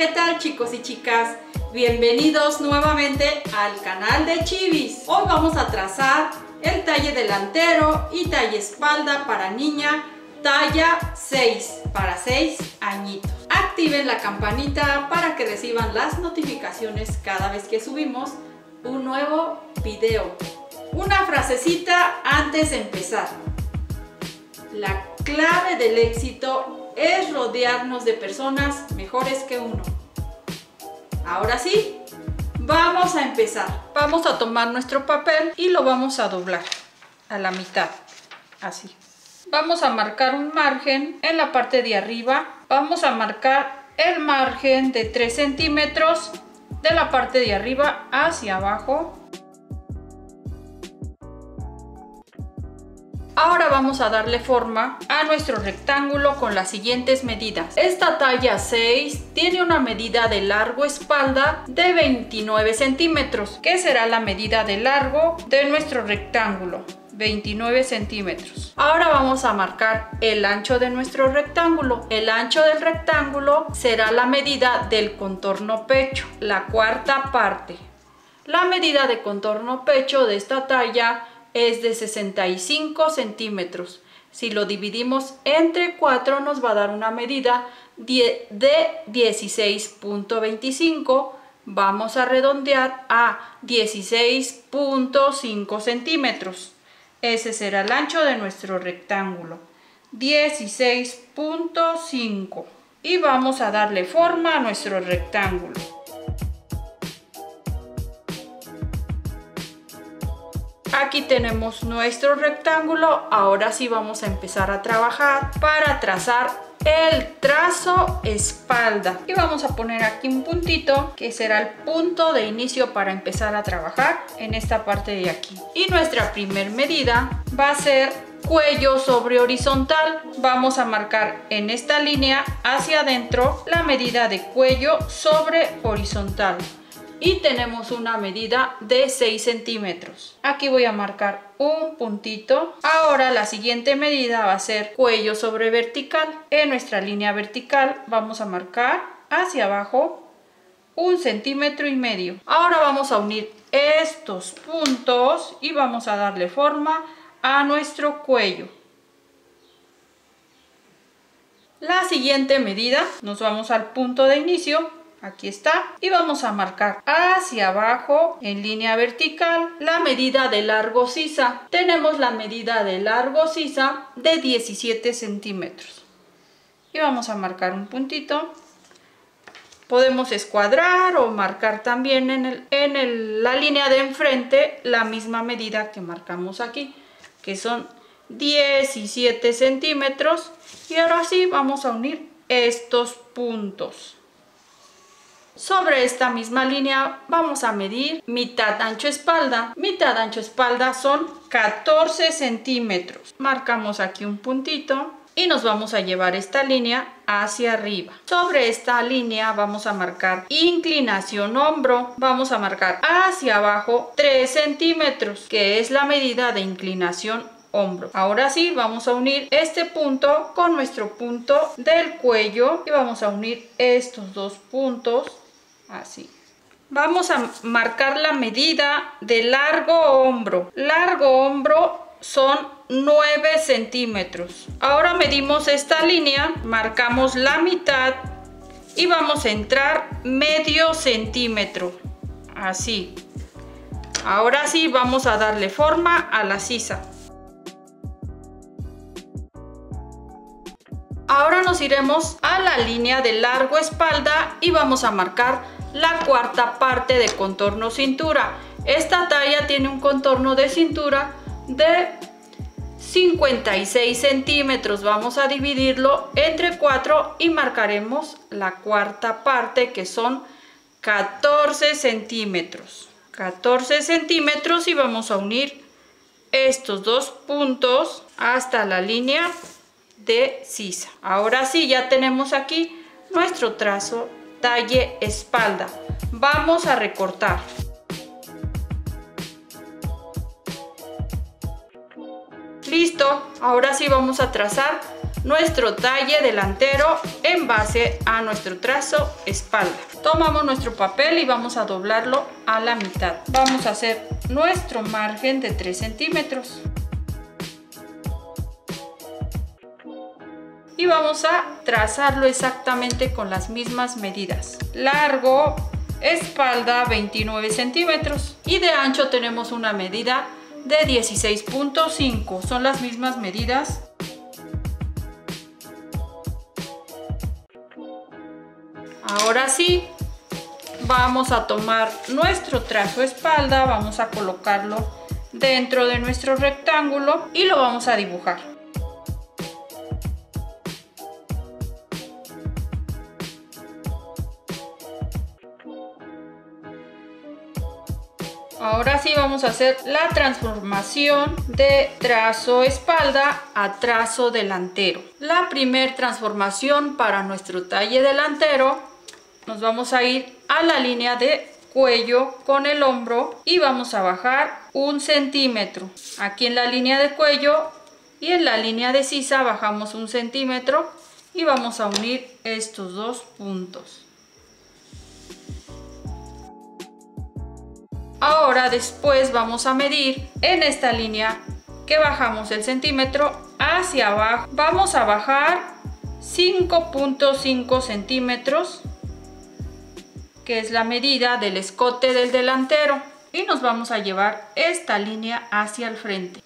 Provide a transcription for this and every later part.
¿qué tal chicos y chicas? Bienvenidos nuevamente al canal de Chivis. Hoy vamos a trazar el talle delantero y talle espalda para niña talla 6 para 6 añitos. Activen la campanita para que reciban las notificaciones cada vez que subimos un nuevo video. Una frasecita antes de empezar. La clave del éxito es rodearnos de personas mejores que uno. Ahora sí, vamos a empezar. Vamos a tomar nuestro papel y lo vamos a doblar a la mitad, así. Vamos a marcar un margen en la parte de arriba. Vamos a marcar el margen de 3 centímetros de la parte de arriba hacia abajo. Ahora vamos a darle forma a nuestro rectángulo con las siguientes medidas. Esta talla 6 tiene una medida de largo espalda de 29 centímetros, que será la medida de largo de nuestro rectángulo. 29 centímetros. Ahora vamos a marcar el ancho de nuestro rectángulo. El ancho del rectángulo será la medida del contorno pecho, la cuarta parte. La medida de contorno pecho de esta talla es de 65 centímetros. Si lo dividimos entre 4 nos va a dar una medida de 16.25. Vamos a redondear a 16.5 centímetros. Ese será el ancho de nuestro rectángulo. 16.5. Y vamos a darle forma a nuestro rectángulo. Aquí tenemos nuestro rectángulo, ahora sí vamos a empezar a trabajar para trazar el trazo espalda. Y vamos a poner aquí un puntito que será el punto de inicio para empezar a trabajar en esta parte de aquí. Y nuestra primer medida va a ser cuello sobre horizontal. Vamos a marcar en esta línea hacia adentro la medida de cuello sobre horizontal y tenemos una medida de 6 centímetros. Aquí voy a marcar un puntito. Ahora la siguiente medida va a ser cuello sobre vertical. En nuestra línea vertical vamos a marcar hacia abajo un centímetro y medio. Ahora vamos a unir estos puntos y vamos a darle forma a nuestro cuello. La siguiente medida, nos vamos al punto de inicio, aquí está. Y vamos a marcar hacia abajo en línea vertical la medida de largo sisa. Tenemos la medida de largo sisa de 17 centímetros. Y vamos a marcar un puntito. Podemos escuadrar o marcar también en, el, en la línea de enfrente la misma medida que marcamos aquí que son 17 centímetros. Y ahora sí vamos a unir estos puntos sobre esta misma línea vamos a medir mitad ancho espalda. Mitad ancho espalda son 14 centímetros. Marcamos aquí un puntito y nos vamos a llevar esta línea hacia arriba. Sobre esta línea vamos a marcar inclinación hombro. Vamos a marcar hacia abajo 3 centímetros, que es la medida de inclinación hombro. Ahora sí, vamos a unir este punto con nuestro punto del cuello y vamos a unir estos dos puntos así. Vamos a marcar la medida de largo hombro. Largo hombro son 9 centímetros. Ahora medimos esta línea, marcamos la mitad y vamos a entrar medio centímetro. Así. Ahora sí vamos a darle forma a la sisa. Ahora nos iremos a la línea de largo espalda y vamos a marcar la cuarta parte de contorno cintura. Esta talla tiene un contorno de cintura de 56 centímetros. Vamos a dividirlo entre 4 y marcaremos la cuarta parte que son 14 centímetros. 14 centímetros y vamos a unir estos dos puntos hasta la línea de sisa. Ahora sí, ya tenemos aquí nuestro trazo talle espalda. Vamos a recortar. Listo, ahora sí vamos a trazar nuestro talle delantero en base a nuestro trazo espalda. Tomamos nuestro papel y vamos a doblarlo a la mitad. Vamos a hacer nuestro margen de 3 centímetros. Y vamos a trazarlo exactamente con las mismas medidas. Largo, espalda 29 centímetros y de ancho tenemos una medida de 16.5. Son las mismas medidas Ahora sí, vamos a tomar nuestro trazo espalda, vamos a colocarlo dentro de nuestro rectángulo y lo vamos a dibujar. Vamos a hacer la transformación de trazo espalda a trazo delantero. La primer transformación para nuestro talle delantero nos vamos a ir a la línea de cuello con el hombro y vamos a bajar un centímetro aquí en la línea de cuello y en la línea de sisa bajamos un centímetro y vamos a unir estos dos puntos ahora después vamos a medir en esta línea que bajamos el centímetro hacia abajo. Vamos a bajar 5.5 centímetros que es la medida del escote del delantero y nos vamos a llevar esta línea hacia el frente.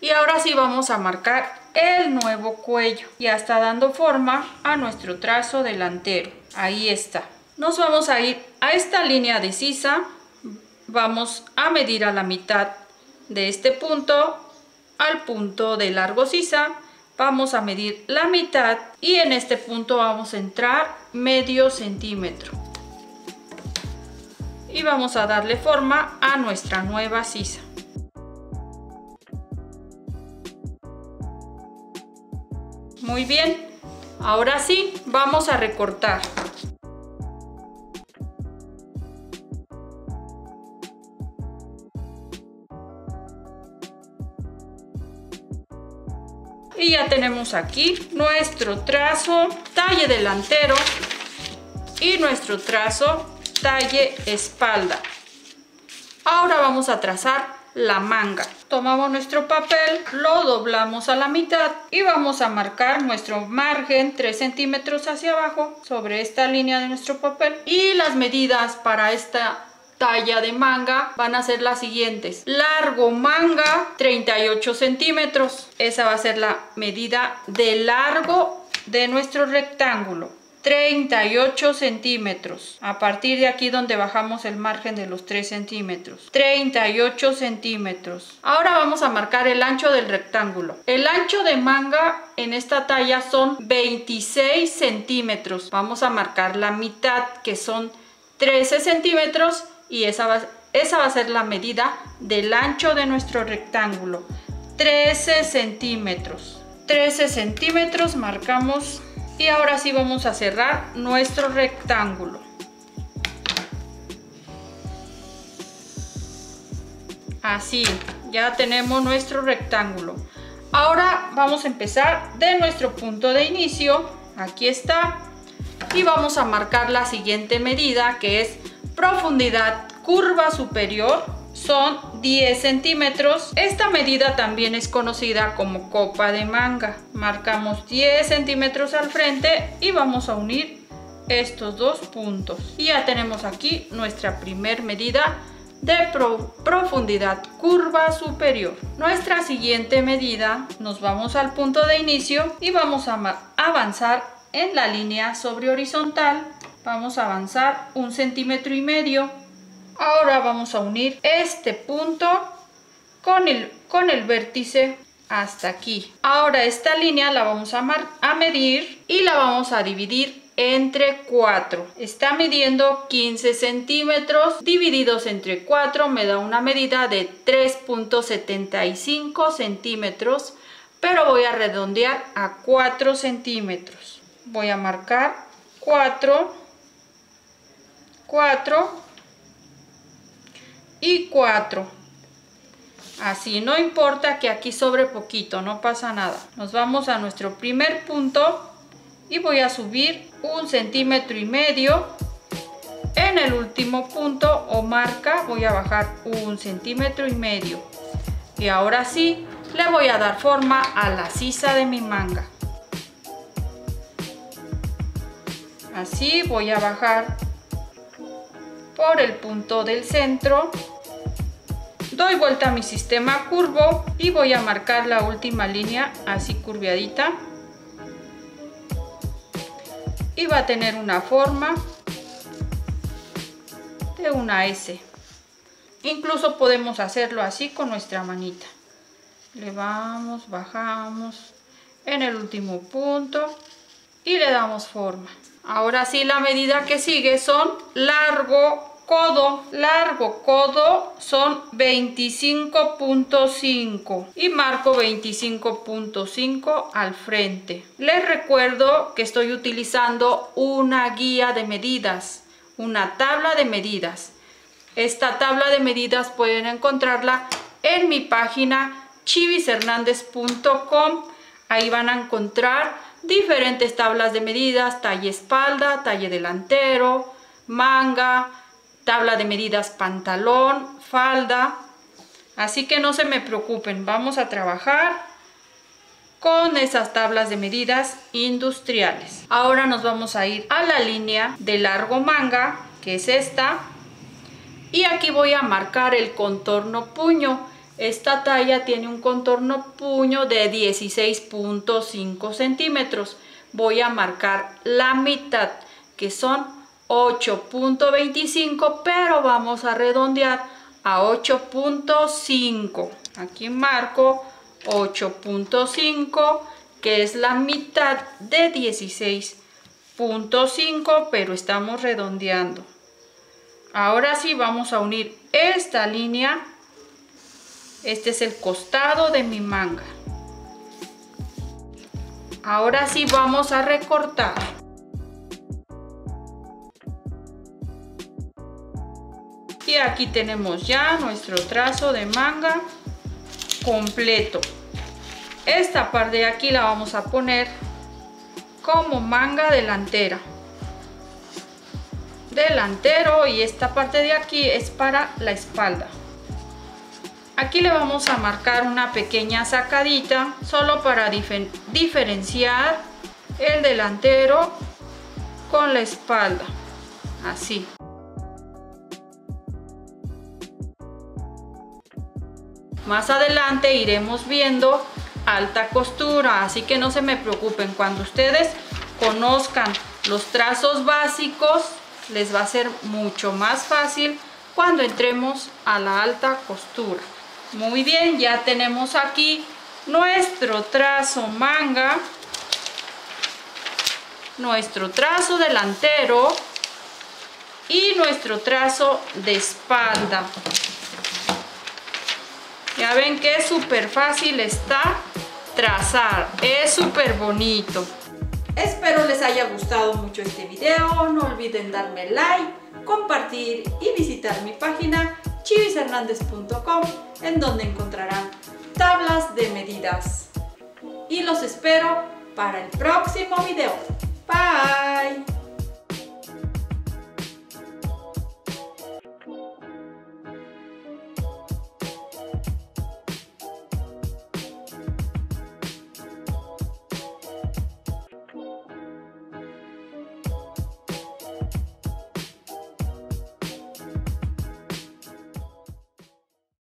Y ahora sí vamos a marcar el nuevo cuello ya está dando forma a nuestro trazo delantero. Ahí está. Nos vamos a ir a esta línea de sisa vamos a medir a la mitad de este punto al punto de largo sisa vamos a medir la mitad y en este punto vamos a entrar medio centímetro y vamos a darle forma a nuestra nueva sisa. Muy bien, ahora sí vamos a recortar. Tenemos aquí nuestro trazo talle delantero y nuestro trazo talle espalda. Ahora vamos a trazar la manga. Tomamos nuestro papel, lo doblamos a la mitad y vamos a marcar nuestro margen 3 centímetros hacia abajo sobre esta línea de nuestro papel. Y las medidas para esta talla de manga van a ser las siguientes. Largo manga 38 centímetros. Esa va a ser la medida de largo de nuestro rectángulo. 38 centímetros. A partir de aquí donde bajamos el margen de los 3 centímetros. 38 centímetros. Ahora vamos a marcar el ancho del rectángulo. El ancho de manga en esta talla son 26 centímetros. Vamos a marcar la mitad que son 13 centímetros y esa va, esa va a ser la medida del ancho de nuestro rectángulo. 13 centímetros. 13 centímetros marcamos y ahora sí vamos a cerrar nuestro rectángulo. Así, ya tenemos nuestro rectángulo. Ahora vamos a empezar de nuestro punto de inicio. Aquí está. Y vamos a marcar la siguiente medida que es profundidad curva superior son 10 centímetros. Esta medida también es conocida como copa de manga. Marcamos 10 centímetros al frente y vamos a unir estos dos puntos. Y ya tenemos aquí nuestra primer medida de profundidad curva superior. Nuestra siguiente medida, nos vamos al punto de inicio y vamos a avanzar en la línea sobre horizontal. Vamos a avanzar un centímetro y medio Ahora vamos a unir este punto con el, con el vértice hasta aquí. Ahora esta línea la vamos a, a medir y la vamos a dividir entre 4. Está midiendo 15 centímetros divididos entre 4 me da una medida de 3.75 centímetros pero voy a redondear a 4 centímetros. Voy a marcar 4, 4 y 4. Así, no importa que aquí sobre poquito, no pasa nada. Nos vamos a nuestro primer punto y voy a subir un centímetro y medio. En el último punto o marca voy a bajar un centímetro y medio. Y ahora sí, le voy a dar forma a la sisa de mi manga. Así voy a bajar por el punto del centro. Doy vuelta a mi sistema curvo y voy a marcar la última línea así curviadita. Y va a tener una forma de una S. Incluso podemos hacerlo así con nuestra manita. Le vamos, bajamos en el último punto y le damos forma. Ahora sí la medida que sigue son largo codo largo codo son 25.5 y marco 25.5 al frente. Les recuerdo que estoy utilizando una guía de medidas una tabla de medidas. Esta tabla de medidas pueden encontrarla en mi página chivisernandez.com ahí van a encontrar diferentes tablas de medidas talle espalda talle delantero manga tabla de medidas pantalón, falda. Así que no se me preocupen, vamos a trabajar con esas tablas de medidas industriales. Ahora nos vamos a ir a la línea de largo manga, que es esta. Y aquí voy a marcar el contorno puño. Esta talla tiene un contorno puño de 16.5 centímetros. Voy a marcar la mitad, que son 8.25 pero vamos a redondear a 8.5 aquí marco 8.5 que es la mitad de 16.5 pero estamos redondeando. Ahora sí vamos a unir esta línea. Este es el costado de mi manga. Ahora sí vamos a recortar aquí tenemos ya nuestro trazo de manga completo. Esta parte de aquí la vamos a poner como manga delantera. Delantero y esta parte de aquí es para la espalda. Aquí le vamos a marcar una pequeña sacadita solo para diferenciar el delantero con la espalda. Así Más adelante iremos viendo alta costura, así que no se me preocupen. Cuando ustedes conozcan los trazos básicos, les va a ser mucho más fácil cuando entremos a la alta costura. Muy bien, ya tenemos aquí nuestro trazo manga, nuestro trazo delantero y nuestro trazo de espalda. Ya ven que es súper fácil está trazar, es súper bonito. Espero les haya gustado mucho este video, no olviden darme like, compartir y visitar mi página chivisernandez.com en donde encontrarán tablas de medidas. Y los espero para el próximo video. Bye!